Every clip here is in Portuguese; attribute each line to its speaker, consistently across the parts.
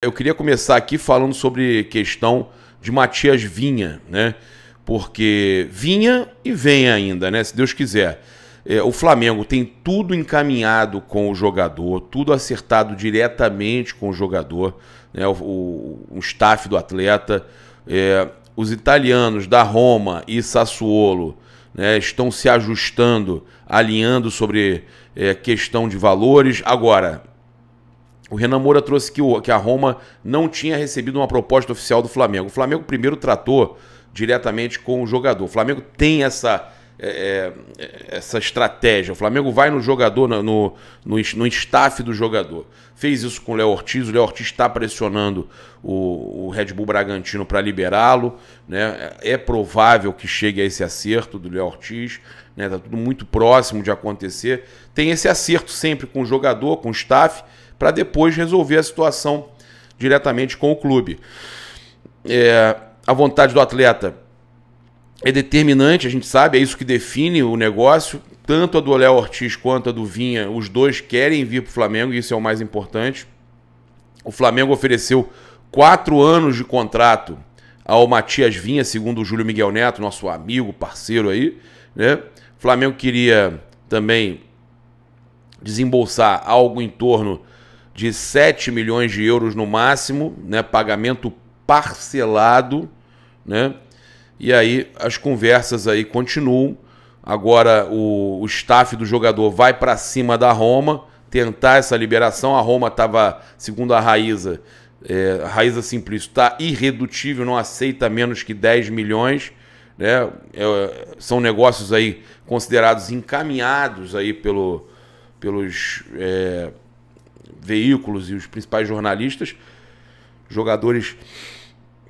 Speaker 1: Eu queria começar aqui falando sobre questão de Matias Vinha, né? Porque vinha e vem ainda, né? Se Deus quiser. É, o Flamengo tem tudo encaminhado com o jogador, tudo acertado diretamente com o jogador, né? o, o, o staff do atleta. É, os italianos da Roma e Sassuolo né, estão se ajustando, alinhando sobre é, questão de valores. Agora, o Renan Moura trouxe que, o, que a Roma não tinha recebido uma proposta oficial do Flamengo. O Flamengo primeiro tratou diretamente com o jogador. O Flamengo tem essa, é, é essa estratégia. O Flamengo vai no jogador, no, no, no staff do jogador. Fez isso com o Léo Ortiz. O Léo Ortiz está pressionando o, o, Red Bull Bragantino para liberá-lo. Né? É provável que chegue a esse acerto do Léo Ortiz. Está né? tudo muito próximo de acontecer. Tem esse acerto sempre com o jogador, com o staff para depois resolver a situação diretamente com o clube. É, a vontade do atleta é determinante, a gente sabe, é isso que define o negócio. Tanto a do Léo Ortiz quanto a do Vinha, os dois querem vir para o Flamengo, e isso é o mais importante. O Flamengo ofereceu quatro anos de contrato ao Matias Vinha, segundo o Júlio Miguel Neto, nosso amigo, parceiro aí. Né? O Flamengo queria também desembolsar algo em torno de 7 milhões de euros no máximo, né, pagamento parcelado, né? E aí as conversas aí continuam. Agora o, o staff do jogador vai para cima da Roma tentar essa liberação. A Roma estava, segundo a Raíza, é, Raíza Simplício, está irredutível, não aceita menos que 10 milhões. Né? É, são negócios aí considerados encaminhados aí pelo, pelos é, veículos e os principais jornalistas, jogadores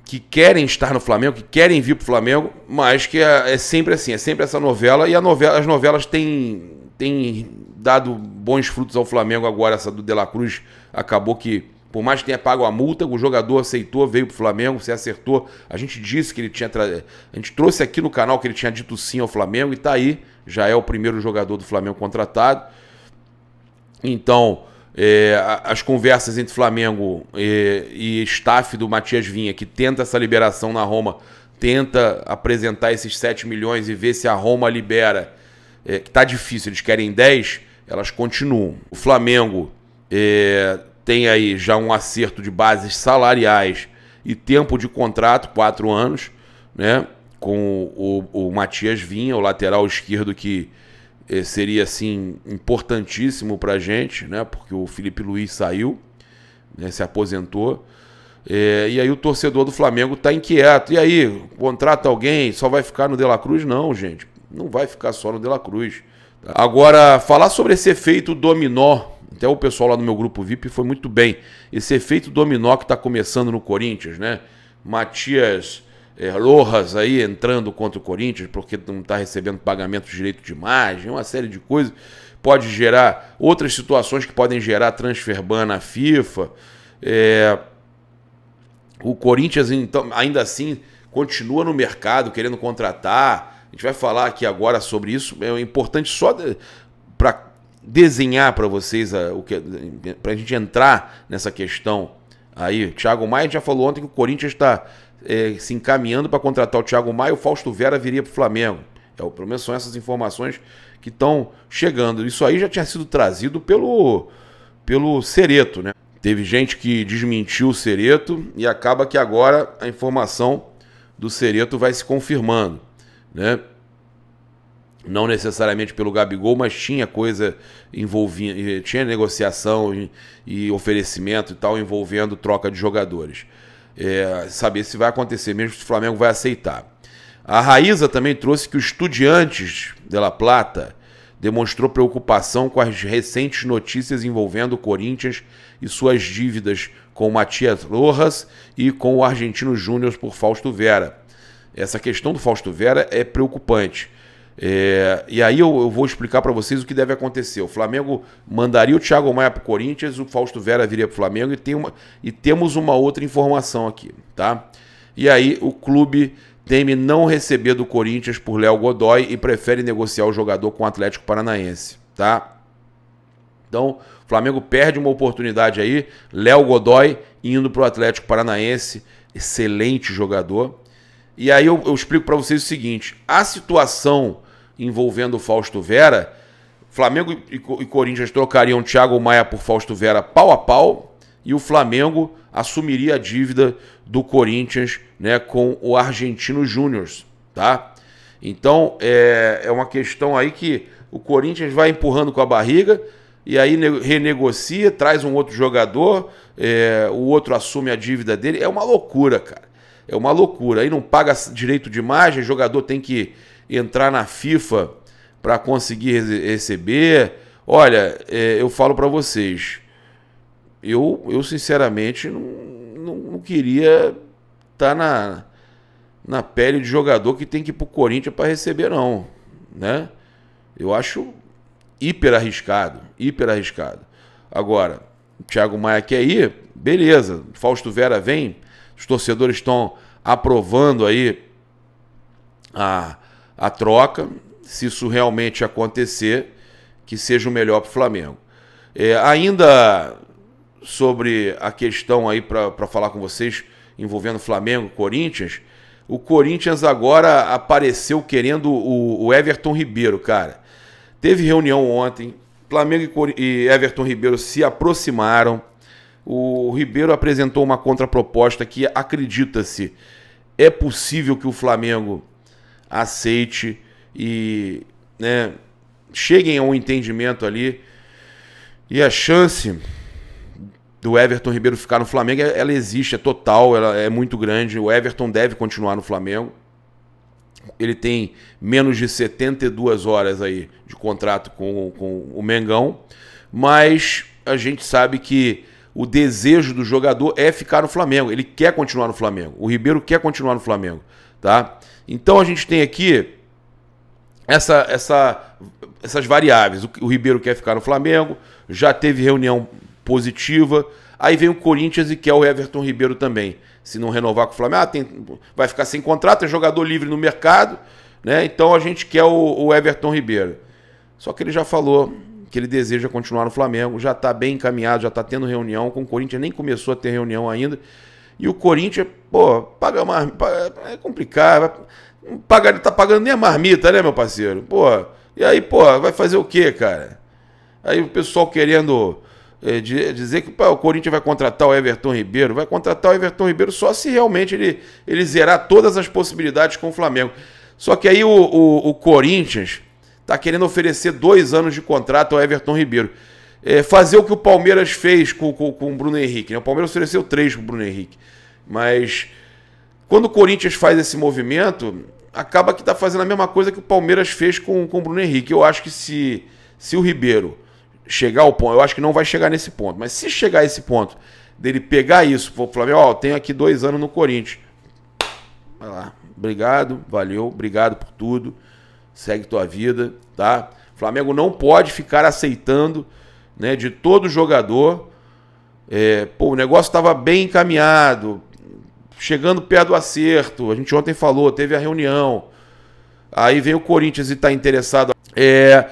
Speaker 1: que querem estar no Flamengo, que querem vir para o Flamengo, mas que é, é, sempre assim, é sempre essa novela, e novela, as novelas têm, têm dado bons frutos ao Flamengo agora, essa do De La Cruz acabou que, por mais que tenha pago a multa, o jogador aceitou, veio para o Flamengo, se acertou, a gente disse que ele tinha, tra... a gente trouxe aqui no canal que ele tinha dito sim ao Flamengo, e está aí, já é o primeiro jogador do Flamengo contratado, então é, as conversas entre Flamengo e, e staff do Matias Vinha, que tenta essa liberação na Roma, tenta apresentar esses 7 milhões e ver se a Roma libera, é, que tá difícil, eles querem 10, elas continuam. O Flamengo é, tem aí já um acerto de bases salariais e tempo de contrato, 4 anos, né? Com o, o Matias Vinha, o lateral esquerdo que é, seria assim importantíssimo para a gente, né? Porque o Felipe Luiz saiu, né? se aposentou. É, e aí o torcedor do Flamengo está inquieto. E aí, contrata alguém, só vai ficar no De La Cruz? Não, gente. Não vai ficar só no De La Cruz. Agora, falar sobre esse efeito dominó. Até o pessoal lá no meu grupo VIP foi muito bem. Esse efeito dominó que está começando no Corinthians, né? Matias é, Rojas aí entrando contra o Corinthians porque não está recebendo pagamento de direito de imagem, uma série de coisas. Pode gerar outras situações que podem gerar transfer ban na FIFA. É, o Corinthians, então, ainda assim, continua no mercado querendo contratar. A gente vai falar aqui agora sobre isso. É importante só para desenhar para vocês a, o que para a gente entrar nessa questão aí. Thiago Maia já falou ontem que o Corinthians está é, se encaminhando para contratar o Thiago Maia, o Fausto Vera viria para o Flamengo. É, pelo menos são essas informações que estão chegando. Isso aí já tinha sido trazido pelo, pelo Cereto, né? Teve gente que desmentiu o Cereto e acaba que agora a informação do Cereto vai se confirmando, né? Não necessariamente pelo Gabigol, mas tinha coisa envolvendo, tinha negociação e, e oferecimento e tal envolvendo troca de jogadores é, saber se vai acontecer mesmo, se o Flamengo vai aceitar. A Raíza também trouxe que o Estudiantes de La Plata demonstrou preocupação com as recentes notícias envolvendo o Corinthians e suas dívidas com Matias Rojas e com o Argentino Júnior por Fausto Vera. Essa questão do Fausto Vera é preocupante. É, e aí eu, eu vou explicar para vocês o que deve acontecer. O Flamengo mandaria o Thiago Maia para o Corinthians, o Fausto Vera viria para o Flamengo e, tem uma, e temos uma outra informação aqui, tá? E aí o clube teme não receber do Corinthians por Léo Godoy e prefere negociar o jogador com o Atlético Paranaense, tá? Então, Flamengo perde uma oportunidade aí. Léo Godoy indo para o Atlético Paranaense, excelente jogador. E aí eu, eu explico para vocês o seguinte: a situação envolvendo o Fausto Vera, Flamengo e, Corinthians trocariam Thiago Maia por Fausto Vera pau a pau e o Flamengo assumiria a dívida do Corinthians né, com o Argentino Júnior, tá? Então é, é uma questão aí que o Corinthians vai empurrando com a barriga e aí renegocia, traz um outro jogador, é, o outro assume a dívida dele. É uma loucura, cara. É uma loucura. Aí não paga direito de imagem, jogador tem que entrar na FIFA para conseguir receber. Olha, é, eu falo para vocês, eu, eu sinceramente não, não, queria estar tá na, na pele de jogador que tem que ir pro Corinthians para receber, não. Né? Eu acho hiper arriscado, hiper arriscado. Agora, o Thiago Maia quer ir, beleza. Fausto Vera vem, os torcedores estão aprovando aí a, a troca. Se isso realmente acontecer, que seja o melhor para o Flamengo. É, ainda sobre a questão aí para falar com vocês envolvendo Flamengo, Corinthians, o Corinthians agora apareceu querendo o, o Everton Ribeiro, cara. Teve reunião ontem, Flamengo e Everton Ribeiro se aproximaram. O Ribeiro apresentou uma contraproposta que acredita-se é possível que o Flamengo aceite e né, cheguem a um entendimento ali. E a chance do Everton Ribeiro ficar no Flamengo, ela existe, é total, ela é muito grande. O Everton deve continuar no Flamengo. Ele tem menos de 72 horas aí de contrato com, com o Mengão, mas a gente sabe que o desejo do jogador é ficar no Flamengo. Ele quer continuar no Flamengo. O Ribeiro quer continuar no Flamengo, tá? Então a gente tem aqui essa, essa, essas variáveis. O, o Ribeiro quer ficar no Flamengo, já teve reunião positiva. Aí vem o Corinthians e quer o Everton Ribeiro também. Se não renovar com o Flamengo, ah, tem, vai ficar sem contrato, é jogador livre no mercado, né? Então a gente quer o, o Everton Ribeiro. Só que ele já falou que ele deseja continuar no Flamengo, já está bem encaminhado, já está tendo reunião com o Corinthians, nem começou a ter reunião ainda. E o Corinthians, pô, paga uma. É complicado. Paga, tá pagando nem a marmita, né, meu parceiro? Pô, e aí, pô, vai fazer o quê, cara? Aí o pessoal querendo é, dizer que pô, o Corinthians vai contratar o Everton Ribeiro, vai contratar o Everton Ribeiro só se realmente ele, ele zerar todas as possibilidades com o Flamengo. Só que aí o, o, o Corinthians está querendo oferecer dois anos de contrato ao Everton Ribeiro. É, fazer o que o Palmeiras fez com, com, com o Bruno Henrique. Né? O Palmeiras ofereceu três para o Bruno Henrique. Mas quando o Corinthians faz esse movimento, acaba que está fazendo a mesma coisa que o Palmeiras fez com, com o Bruno Henrique. Eu acho que se, se o Ribeiro chegar ao ponto, eu acho que não vai chegar nesse ponto, mas se chegar a esse ponto dele pegar isso, for Flamengo, ó, tenho aqui dois anos no Corinthians. Vai lá, obrigado, valeu, obrigado por tudo, segue tua vida, tá? Flamengo não pode ficar aceitando, né, de todo jogador. É, pô, o negócio estava bem encaminhado, chegando perto do acerto. A gente ontem falou, teve a reunião. Aí vem o Corinthians e está interessado. É,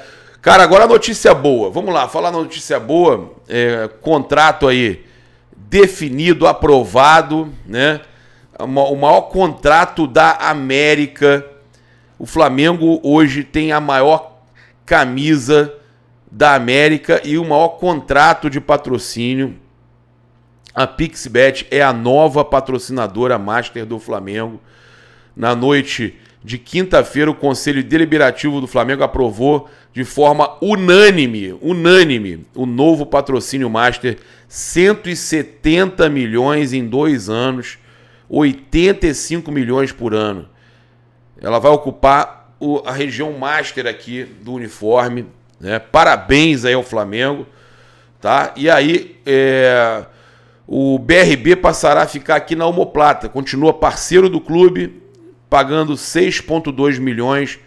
Speaker 1: Cara, agora a notícia boa. Vamos lá, falar na notícia boa. É, contrato aí definido, aprovado, né? O maior contrato da América. O Flamengo hoje tem a maior camisa da América e o maior contrato de patrocínio. A Pixbet é a nova patrocinadora master do Flamengo. Na noite de quinta-feira, o Conselho Deliberativo do Flamengo aprovou de forma unânime, unânime, o novo patrocínio Master, 170 milhões em dois anos, 85 milhões por ano. Ela vai ocupar a região Master aqui do uniforme. Né? Parabéns aí ao Flamengo. Tá? E aí, é, o BRB passará a ficar aqui na Homoplata, continua parceiro do clube, pagando 6,2 milhões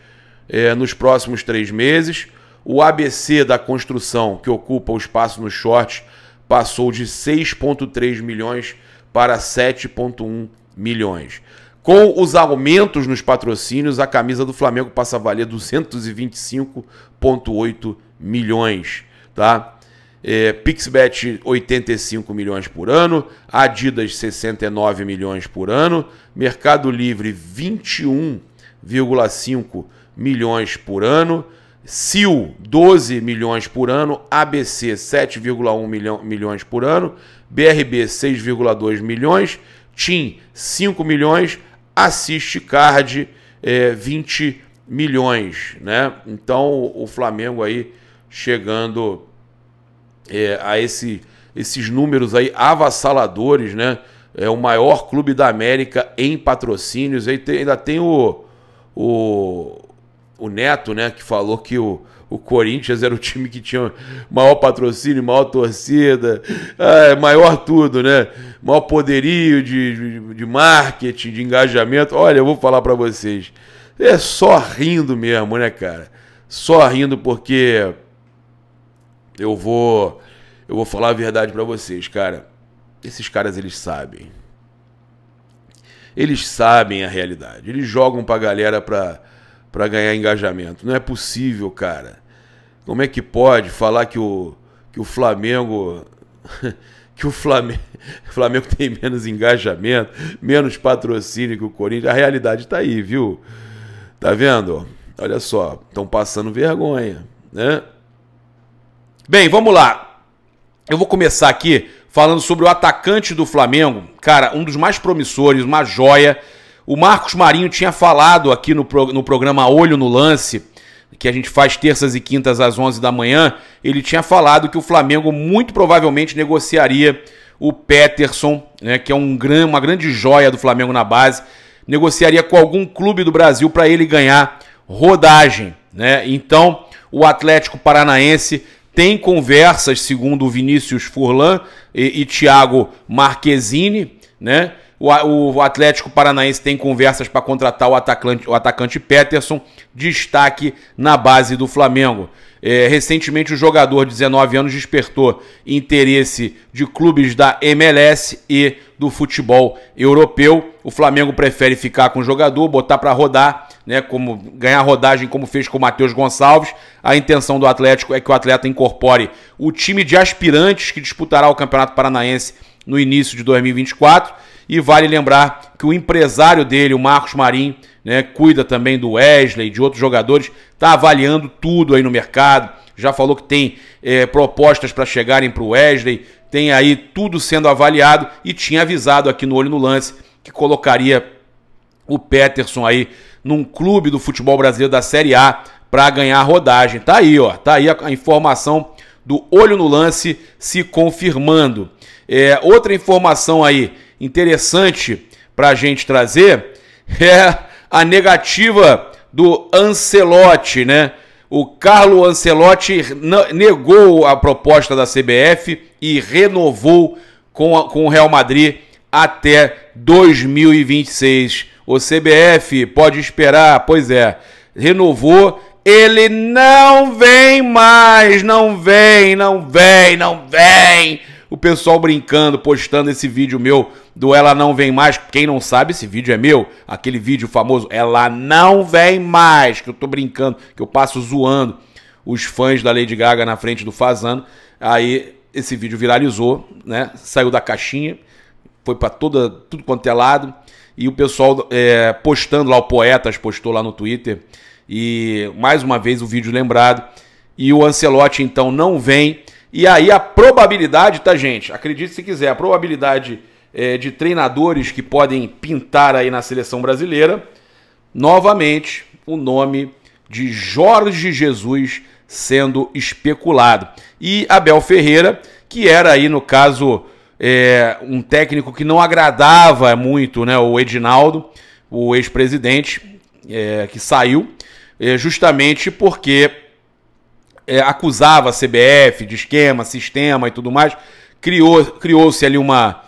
Speaker 1: é, nos próximos três meses. O ABC da construção, que ocupa o espaço no short, passou de 6,3 milhões para 7,1 milhões. Com os aumentos nos patrocínios, a camisa do Flamengo passa a valer 225,8 milhões, tá? É, Pixbet 85 milhões por ano, Adidas 69 milhões por ano, Mercado Livre 21,5 milhões por ano, Sil 12 milhões por ano, ABC 7,1 milhão, milhões por ano, BRB 6,2 milhões, TIM 5 milhões, Assiste Card é, 20 milhões, né? Então o Flamengo aí chegando é, a esse, esses números aí avassaladores, né? É o maior clube da América em patrocínios. Aí tem, ainda tem o, o, o Neto, né? Que falou que o, o Corinthians era o time que tinha maior patrocínio, maior torcida, é, maior tudo, né? Maior poderio de, de, de marketing, de engajamento. Olha, eu vou falar para vocês. É só rindo mesmo, né, cara? Só rindo porque eu vou eu vou falar a verdade para vocês, cara. Esses caras eles sabem. Eles sabem a realidade. Eles jogam pra galera pra, pra ganhar engajamento. Não é possível, cara. Como é que pode falar que o, que o Flamengo. que o Flamengo, o Flamengo tem menos engajamento, menos patrocínio que o Corinthians? A realidade tá aí, viu? Tá vendo? Olha só, estão passando vergonha, né? Bem, vamos lá. Eu vou começar aqui falando sobre o atacante do Flamengo, cara, um dos mais promissores, uma joia. O Marcos Marinho tinha falado aqui no, pro, no programa Olho no Lance, que a gente faz terças e quintas às 11 da manhã. Ele tinha falado que o Flamengo muito provavelmente negociaria o Peterson, né, que é um gran, uma grande joia do Flamengo na base, negociaria com algum clube do Brasil para ele ganhar rodagem. Né? Então, o Atlético Paranaense tem conversas, segundo Vinícius Furlan e, e Thiago Marquezine, né? O, o, Atlético Paranaense tem conversas para contratar o atacante, o atacante Peterson, destaque na base do Flamengo. É, recentemente, o jogador de 19 anos despertou interesse de clubes da MLS e do futebol europeu. O Flamengo prefere ficar com o jogador, botar para rodar, né, como ganhar rodagem, como fez com o Matheus Gonçalves. A intenção do Atlético é que o atleta incorpore o time de aspirantes que disputará o Campeonato Paranaense no início de 2024. E vale lembrar que o empresário dele, o Marcos Marim, né, cuida também do Wesley e de outros jogadores, está avaliando tudo aí no mercado. Já falou que tem é, propostas para chegarem para o Wesley, tem aí tudo sendo avaliado e tinha avisado aqui no Olho no Lance que colocaria o Peterson aí num clube do futebol brasileiro da Série A para ganhar rodagem. Tá aí, ó, tá aí a, informação do Olho no Lance se confirmando. É, outra informação aí interessante para a gente trazer é a negativa do Ancelotti, né? O Carlo Ancelotti negou a proposta da CBF e renovou com, a, com o Real Madrid até 2026. O CBF pode esperar, pois é, renovou. Ele não vem mais, não vem, não vem, não vem o pessoal brincando, postando esse vídeo meu do Ela Não Vem Mais. Quem não sabe, esse vídeo é meu. Aquele vídeo famoso, Ela Não Vem Mais, que eu tô brincando, que eu passo zoando os fãs da Lady Gaga na frente do Fazano. Aí esse vídeo viralizou, né? Saiu da caixinha, foi para toda tudo quanto é lado. E o pessoal é, postando lá, o Poetas postou lá no Twitter. E mais uma vez o vídeo lembrado. E o Ancelotti então não vem. E aí a probabilidade, tá, gente? Acredite se quiser, a probabilidade é, de treinadores que podem pintar aí na seleção brasileira, novamente o nome de Jorge Jesus sendo especulado. E Abel Ferreira, que era aí, no caso, é, um técnico que não agradava muito né, o Edinaldo, o ex-presidente, é, que saiu, é, justamente porque é, acusava a CBF de esquema, sistema e tudo mais, criou, criou-se ali uma,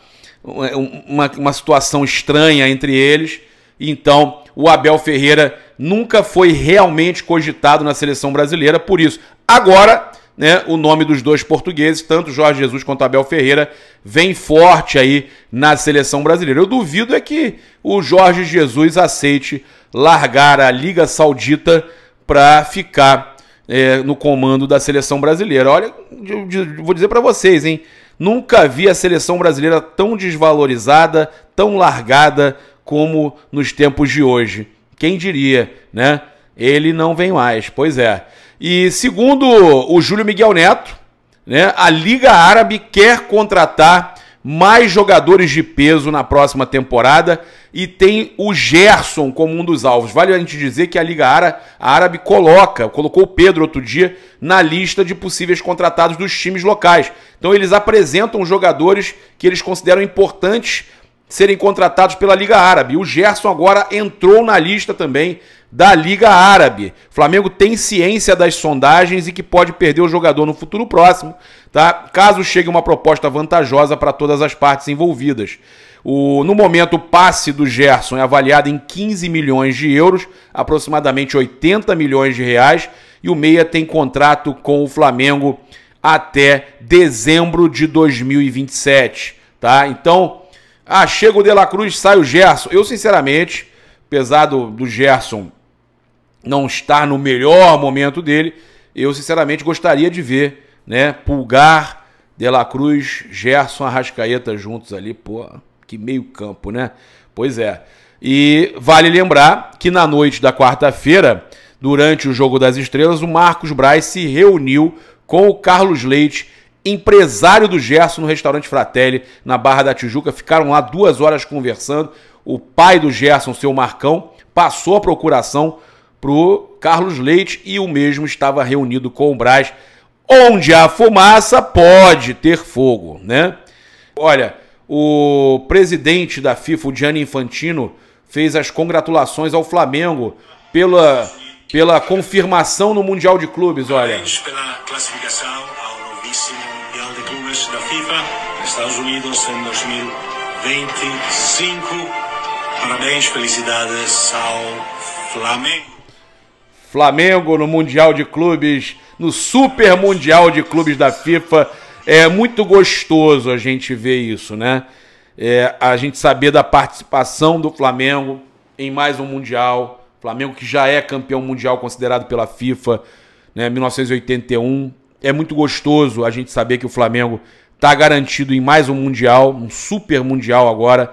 Speaker 1: uma, uma situação estranha entre eles. Então, o Abel Ferreira nunca foi realmente cogitado na seleção brasileira, por isso. Agora, né, o nome dos dois portugueses, tanto Jorge Jesus quanto Abel Ferreira, vem forte aí na seleção brasileira. Eu duvido é que o Jorge Jesus aceite largar a Liga Saudita para ficar é, no comando da seleção brasileira. Olha, vou dizer para vocês, hein? Nunca vi a seleção brasileira tão desvalorizada, tão largada como nos tempos de hoje. Quem diria, né? Ele não vem mais, pois é. E segundo o Júlio Miguel Neto, né, a Liga Árabe quer contratar mais jogadores de peso na próxima temporada e tem o Gerson como um dos alvos. Vale a gente dizer que a Liga Árabe coloca, colocou o Pedro outro dia na lista de possíveis contratados dos times locais. Então eles apresentam jogadores que eles consideram importantes serem contratados pela Liga Árabe. O Gerson agora entrou na lista também da Liga Árabe. Flamengo tem ciência das sondagens e que pode perder o jogador no futuro próximo, tá? Caso chegue uma proposta vantajosa para todas as partes envolvidas. O, no momento, o passe do Gerson é avaliado em 15 milhões de euros, aproximadamente 80 milhões de reais, e o Meia tem contrato com o Flamengo até dezembro de 2027, tá? Então, ah, chega o De La Cruz, sai o Gerson. Eu, sinceramente, apesar do, do Gerson não estar no melhor momento dele, eu, sinceramente, gostaria de ver, né? Pulgar, De La Cruz, Gerson, Arrascaeta juntos ali, pô, que meio campo, né? Pois é. E vale lembrar que na noite da quarta-feira, durante o Jogo das Estrelas, o Marcos Braz se reuniu com o Carlos Leite empresário do Gerson no restaurante Fratelli, na Barra da Tijuca. Ficaram lá duas horas conversando. O pai do Gerson, seu Marcão, passou a procuração pro Carlos Leite e o mesmo estava reunido com o Braz. Onde há fumaça, pode ter fogo, né? Olha, o presidente da FIFA, o Gianni Infantino, fez as congratulações ao Flamengo pela, pela confirmação no Mundial de Clubes, olha. Pela classificação FIFA, Estados Unidos em 2025. Parabéns, felicidades ao Flamengo. Flamengo no Mundial de Clubes, no Super Mundial de Clubes da FIFA. É muito gostoso a gente ver isso, né? É, a gente saber da participação do Flamengo em mais um Mundial. Flamengo que já é campeão mundial considerado pela FIFA, né? 1981. É muito gostoso a gente saber que o Flamengo Está garantido em mais um Mundial, um Super Mundial agora,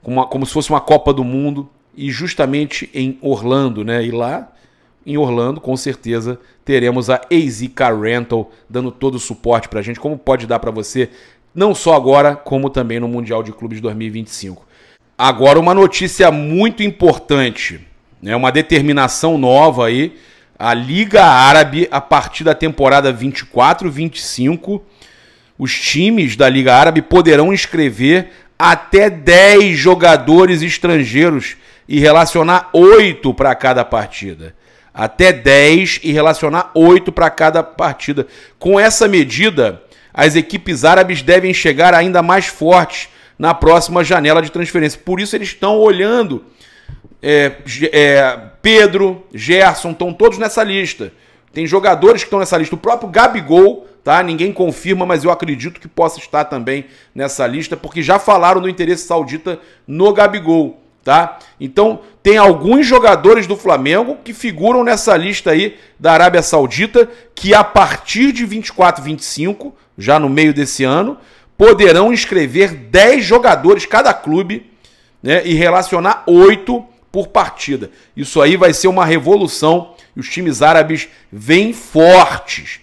Speaker 1: como, como se fosse uma Copa do Mundo, e justamente em Orlando, né? E lá em Orlando, com certeza, teremos a AZ Car Rental dando todo o suporte para a gente, como pode dar para você, não só agora, como também no Mundial de Clubes 2025. Agora, uma notícia muito importante, né? uma determinação nova aí. A Liga Árabe, a partir da temporada 24-25, os times da Liga Árabe poderão inscrever até 10 jogadores estrangeiros e relacionar 8 para cada partida. Até 10 e relacionar 8 para cada partida. Com essa medida, as equipes árabes devem chegar ainda mais fortes na próxima janela de transferência. Por isso eles estão olhando. É, é, Pedro, Gerson, estão todos nessa lista. Tem jogadores que estão nessa lista. O próprio Gabigol tá? Ninguém confirma, mas eu acredito que possa estar também nessa lista, porque já falaram do interesse saudita no Gabigol, tá? Então, tem alguns jogadores do Flamengo que figuram nessa lista aí da Arábia Saudita, que a partir de 24, 25, já no meio desse ano, poderão inscrever 10 jogadores cada clube, né, e relacionar 8 por partida. Isso aí vai ser uma revolução e os times árabes vêm fortes